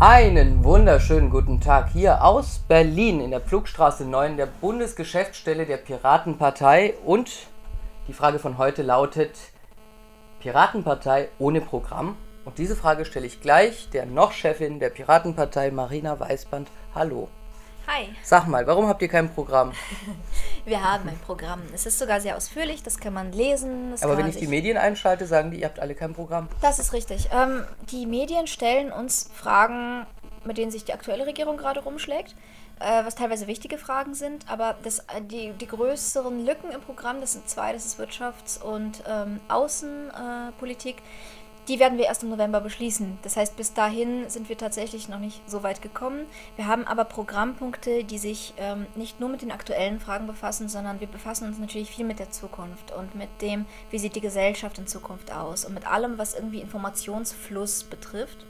Einen wunderschönen guten Tag hier aus Berlin in der Pflugstraße 9, der Bundesgeschäftsstelle der Piratenpartei. Und die Frage von heute lautet: Piratenpartei ohne Programm? Und diese Frage stelle ich gleich der noch Chefin der Piratenpartei, Marina Weißband. Hallo. Hi. Sag mal, warum habt ihr kein Programm? Wir haben ein Programm. Es ist sogar sehr ausführlich, das kann man lesen. Aber wenn ich die Medien einschalte, sagen die, ihr habt alle kein Programm. Das ist richtig. Ähm, die Medien stellen uns Fragen, mit denen sich die aktuelle Regierung gerade rumschlägt, äh, was teilweise wichtige Fragen sind. Aber das, äh, die, die größeren Lücken im Programm, das sind zwei, das ist Wirtschafts- und ähm, Außenpolitik. Äh, die werden wir erst im November beschließen. Das heißt, bis dahin sind wir tatsächlich noch nicht so weit gekommen. Wir haben aber Programmpunkte, die sich ähm, nicht nur mit den aktuellen Fragen befassen, sondern wir befassen uns natürlich viel mit der Zukunft und mit dem, wie sieht die Gesellschaft in Zukunft aus und mit allem, was irgendwie Informationsfluss betrifft.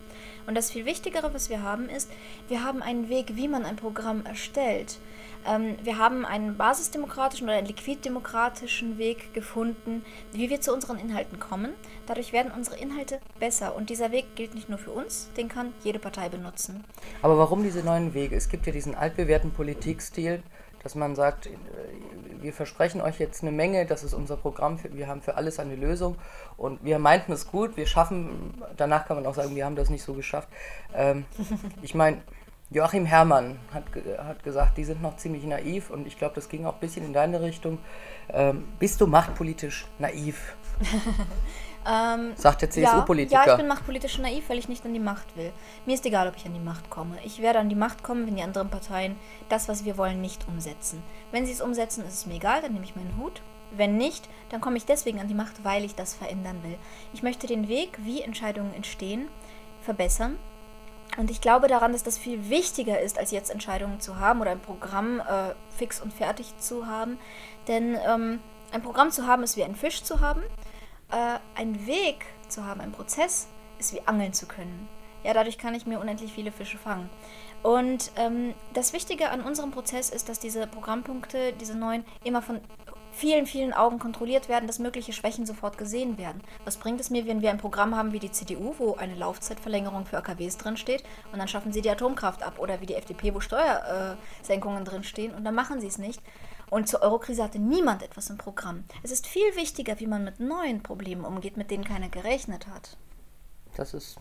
Und das viel Wichtigere, was wir haben, ist, wir haben einen Weg, wie man ein Programm erstellt. Ähm, wir haben einen basisdemokratischen oder einen liquiddemokratischen Weg gefunden, wie wir zu unseren Inhalten kommen. Dadurch werden unsere Inhalte besser. Und dieser Weg gilt nicht nur für uns, den kann jede Partei benutzen. Aber warum diese neuen Wege? Es gibt ja diesen altbewährten Politikstil, dass man sagt, äh, wir versprechen euch jetzt eine Menge, das ist unser Programm, wir haben für alles eine Lösung und wir meinten es gut, wir schaffen, danach kann man auch sagen, wir haben das nicht so geschafft. Ähm, ich meine, Joachim Herrmann hat, hat gesagt, die sind noch ziemlich naiv und ich glaube, das ging auch ein bisschen in deine Richtung. Ähm, bist du machtpolitisch naiv? ähm, Sagt der CSU-Politiker. Ja, ja, ich bin machtpolitisch naiv, weil ich nicht an die Macht will. Mir ist egal, ob ich an die Macht komme. Ich werde an die Macht kommen, wenn die anderen Parteien das, was wir wollen, nicht umsetzen. Wenn sie es umsetzen, ist es mir egal, dann nehme ich meinen Hut. Wenn nicht, dann komme ich deswegen an die Macht, weil ich das verändern will. Ich möchte den Weg, wie Entscheidungen entstehen, verbessern und ich glaube daran, dass das viel wichtiger ist, als jetzt Entscheidungen zu haben oder ein Programm äh, fix und fertig zu haben. Denn ähm, ein Programm zu haben ist wie ein Fisch zu haben. Äh, ein Weg zu haben, ein Prozess ist wie angeln zu können. Ja, dadurch kann ich mir unendlich viele Fische fangen. Und ähm, das Wichtige an unserem Prozess ist, dass diese Programmpunkte, diese neuen, immer von vielen, vielen Augen kontrolliert werden, dass mögliche Schwächen sofort gesehen werden. Was bringt es mir, wenn wir ein Programm haben wie die CDU, wo eine Laufzeitverlängerung für AKWs drinsteht und dann schaffen sie die Atomkraft ab oder wie die FDP, wo Steuersenkungen drinstehen und dann machen sie es nicht. Und zur Eurokrise hatte niemand etwas im Programm. Es ist viel wichtiger, wie man mit neuen Problemen umgeht, mit denen keiner gerechnet hat. Das ist,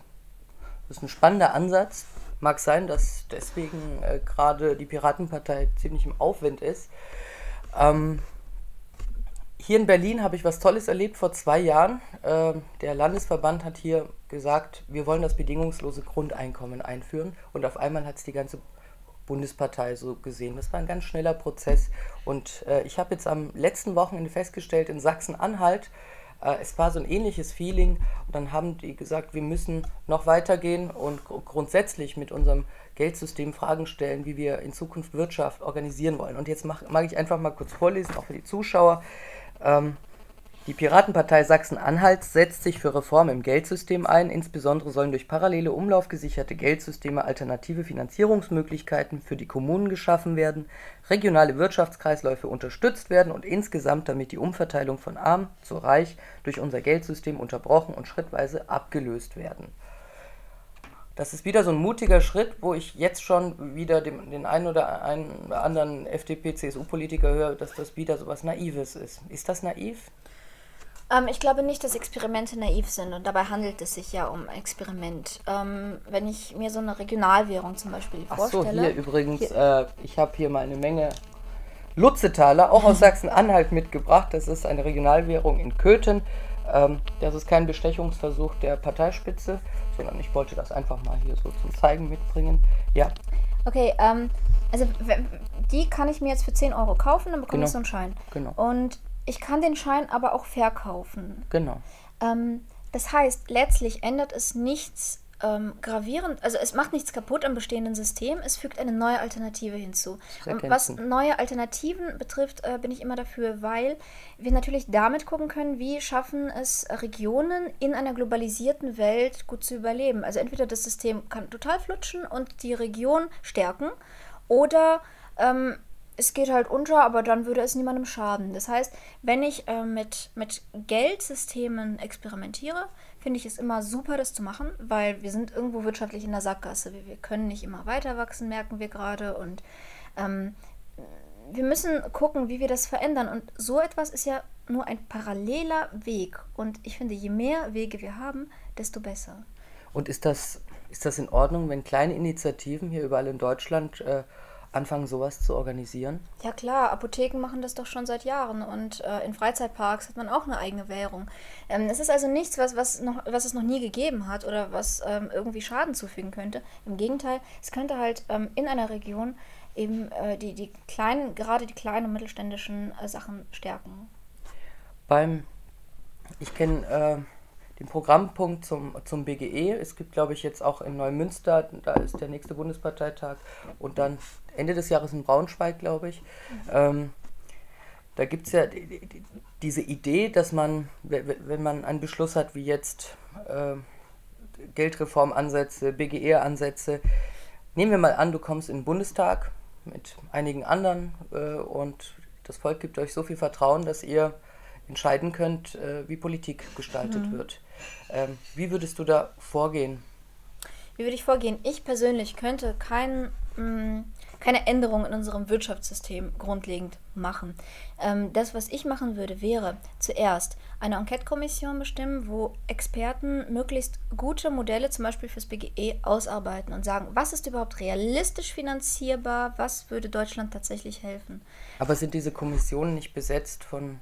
das ist ein spannender Ansatz. Mag sein, dass deswegen äh, gerade die Piratenpartei ziemlich im Aufwind ist. Ähm, hier in Berlin habe ich was Tolles erlebt vor zwei Jahren. Ähm, der Landesverband hat hier gesagt, wir wollen das bedingungslose Grundeinkommen einführen. Und auf einmal hat es die ganze Bundespartei so gesehen. Das war ein ganz schneller Prozess. Und äh, ich habe jetzt am letzten Wochenende festgestellt, in Sachsen-Anhalt, äh, es war so ein ähnliches Feeling. Und dann haben die gesagt, wir müssen noch weitergehen und gr grundsätzlich mit unserem Geldsystem Fragen stellen, wie wir in Zukunft Wirtschaft organisieren wollen. Und jetzt mach, mag ich einfach mal kurz vorlesen, auch für die Zuschauer. Ähm, die Piratenpartei Sachsen-Anhalt setzt sich für Reformen im Geldsystem ein. Insbesondere sollen durch parallele umlaufgesicherte Geldsysteme alternative Finanzierungsmöglichkeiten für die Kommunen geschaffen werden, regionale Wirtschaftskreisläufe unterstützt werden und insgesamt damit die Umverteilung von arm zu reich durch unser Geldsystem unterbrochen und schrittweise abgelöst werden das ist wieder so ein mutiger Schritt, wo ich jetzt schon wieder dem, den einen oder einen anderen FDP-CSU-Politiker höre, dass das wieder so was Naives ist. Ist das naiv? Ähm, ich glaube nicht, dass Experimente naiv sind und dabei handelt es sich ja um Experiment. Ähm, wenn ich mir so eine Regionalwährung zum Beispiel Ach vorstelle. So, hier übrigens, hier. Äh, ich habe hier mal eine Menge Lutzetaler, auch aus Sachsen-Anhalt mitgebracht. Das ist eine Regionalwährung in Köthen. Ähm, das ist kein Bestechungsversuch der Parteispitze, sondern ich wollte das einfach mal hier so zum Zeigen mitbringen. Ja. Okay, ähm, also die kann ich mir jetzt für 10 Euro kaufen, dann bekomme genau. ich so einen Schein. Genau. Und ich kann den Schein aber auch verkaufen. Genau. Ähm, das heißt, letztlich ändert es nichts ähm, gravierend, also es macht nichts kaputt am bestehenden System, es fügt eine neue Alternative hinzu. Und was neue Alternativen betrifft, äh, bin ich immer dafür, weil wir natürlich damit gucken können, wie schaffen es Regionen in einer globalisierten Welt gut zu überleben. Also entweder das System kann total flutschen und die Region stärken oder ähm, es geht halt unter, aber dann würde es niemandem schaden. Das heißt, wenn ich äh, mit, mit Geldsystemen experimentiere, finde ich es immer super, das zu machen, weil wir sind irgendwo wirtschaftlich in der Sackgasse. Wir, wir können nicht immer weiter wachsen, merken wir gerade. Und ähm, wir müssen gucken, wie wir das verändern. Und so etwas ist ja nur ein paralleler Weg. Und ich finde, je mehr Wege wir haben, desto besser. Und ist das, ist das in Ordnung, wenn kleine Initiativen hier überall in Deutschland äh, anfangen, sowas zu organisieren? Ja klar, Apotheken machen das doch schon seit Jahren und äh, in Freizeitparks hat man auch eine eigene Währung. Ähm, es ist also nichts, was, was, noch, was es noch nie gegeben hat oder was ähm, irgendwie Schaden zufügen könnte. Im Gegenteil, es könnte halt ähm, in einer Region eben äh, die, die kleinen, gerade die kleinen und mittelständischen äh, Sachen stärken. Beim, ich kenne äh, den Programmpunkt zum, zum BGE. Es gibt, glaube ich, jetzt auch in Neumünster, da ist der nächste Bundesparteitag und dann Ende des Jahres in Braunschweig, glaube ich. Ähm, da gibt es ja die, die, diese Idee, dass man, wenn man einen Beschluss hat, wie jetzt äh, Geldreformansätze, BGE-Ansätze, nehmen wir mal an, du kommst in den Bundestag mit einigen anderen äh, und das Volk gibt euch so viel Vertrauen, dass ihr entscheiden könnt, äh, wie Politik gestaltet mhm. wird. Ähm, wie würdest du da vorgehen? Wie würde ich vorgehen? Ich persönlich könnte kein, mh, mm, keine Änderung in unserem Wirtschaftssystem grundlegend machen. Ähm, das, was ich machen würde, wäre zuerst eine Enquete-Kommission bestimmen, wo Experten möglichst gute Modelle, zum Beispiel fürs BGE, ausarbeiten und sagen, was ist überhaupt realistisch finanzierbar, was würde Deutschland tatsächlich helfen. Aber sind diese Kommissionen nicht besetzt von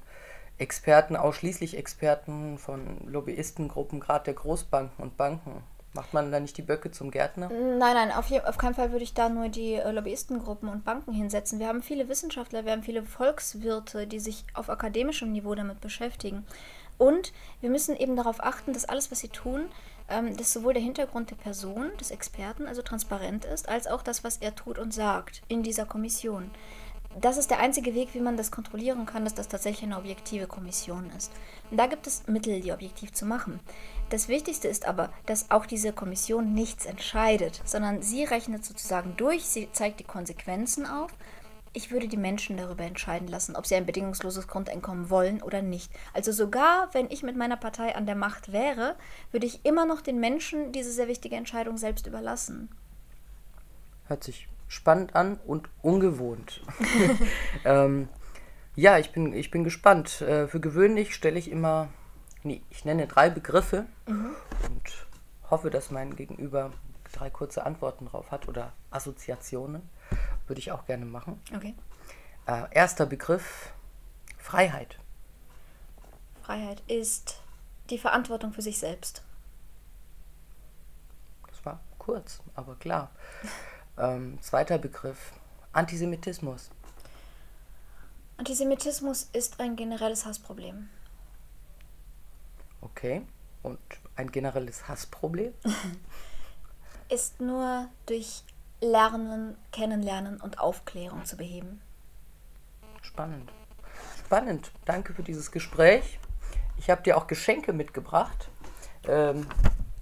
Experten, ausschließlich Experten von Lobbyistengruppen, gerade der Großbanken und Banken. Macht man da nicht die Böcke zum Gärtner? Nein, nein, auf, auf keinen Fall würde ich da nur die äh, Lobbyistengruppen und Banken hinsetzen. Wir haben viele Wissenschaftler, wir haben viele Volkswirte, die sich auf akademischem Niveau damit beschäftigen. Und wir müssen eben darauf achten, dass alles, was sie tun, ähm, dass sowohl der Hintergrund der Person, des Experten, also transparent ist, als auch das, was er tut und sagt in dieser Kommission das ist der einzige Weg, wie man das kontrollieren kann, dass das tatsächlich eine objektive Kommission ist. Und da gibt es Mittel, die objektiv zu machen. Das Wichtigste ist aber, dass auch diese Kommission nichts entscheidet, sondern sie rechnet sozusagen durch, sie zeigt die Konsequenzen auf. Ich würde die Menschen darüber entscheiden lassen, ob sie ein bedingungsloses Grundeinkommen wollen oder nicht. Also sogar wenn ich mit meiner Partei an der Macht wäre, würde ich immer noch den Menschen diese sehr wichtige Entscheidung selbst überlassen. Hört sich spannend an und ungewohnt. ähm, ja, ich bin, ich bin gespannt. Äh, für gewöhnlich stelle ich immer, nee, ich nenne drei Begriffe mhm. und hoffe, dass mein Gegenüber drei kurze Antworten drauf hat oder Assoziationen. Würde ich auch gerne machen. Okay. Äh, erster Begriff, Freiheit. Freiheit ist die Verantwortung für sich selbst. Das war kurz, aber klar. Ähm, zweiter Begriff, Antisemitismus. Antisemitismus ist ein generelles Hassproblem. Okay, und ein generelles Hassproblem? ist nur durch Lernen, Kennenlernen und Aufklärung zu beheben. Spannend. Spannend. Danke für dieses Gespräch. Ich habe dir auch Geschenke mitgebracht. Ähm,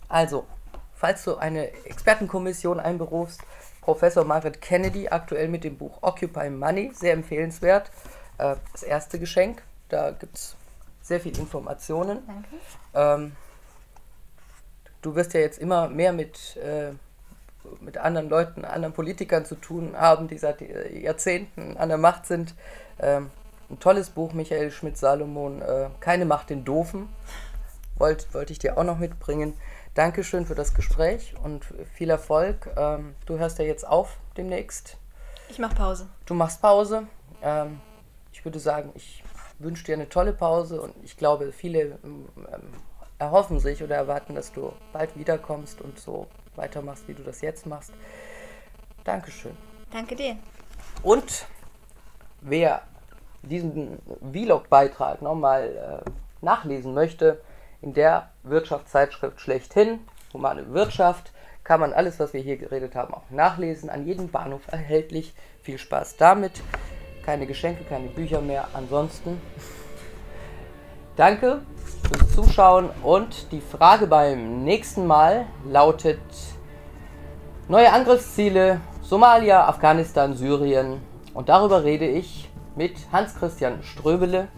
also, falls du eine Expertenkommission einberufst, Professor Margaret Kennedy, aktuell mit dem Buch Occupy Money, sehr empfehlenswert. Äh, das erste Geschenk, da gibt es sehr viel Informationen. Danke. Ähm, du wirst ja jetzt immer mehr mit, äh, mit anderen Leuten, anderen Politikern zu tun haben, die seit äh, Jahrzehnten an der Macht sind. Ähm, ein tolles Buch, Michael Schmidt-Salomon, äh, Keine Macht den Doofen. Wollte wollt ich dir auch noch mitbringen. Dankeschön für das Gespräch und viel Erfolg. Ähm, du hörst ja jetzt auf demnächst. Ich mache Pause. Du machst Pause. Ähm, ich würde sagen, ich wünsche dir eine tolle Pause und ich glaube, viele ähm, erhoffen sich oder erwarten, dass du bald wiederkommst und so weitermachst, wie du das jetzt machst. Dankeschön. Danke dir. Und wer diesen Vlog-Beitrag nochmal äh, nachlesen möchte, in der Wirtschaftszeitschrift schlechthin, Humane Wirtschaft, kann man alles, was wir hier geredet haben, auch nachlesen. An jedem Bahnhof erhältlich. Viel Spaß damit. Keine Geschenke, keine Bücher mehr. Ansonsten danke fürs Zuschauen und die Frage beim nächsten Mal lautet neue Angriffsziele Somalia, Afghanistan, Syrien Und darüber rede ich mit Hans-Christian Ströbele.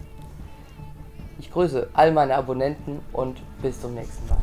Ich grüße all meine Abonnenten und bis zum nächsten Mal.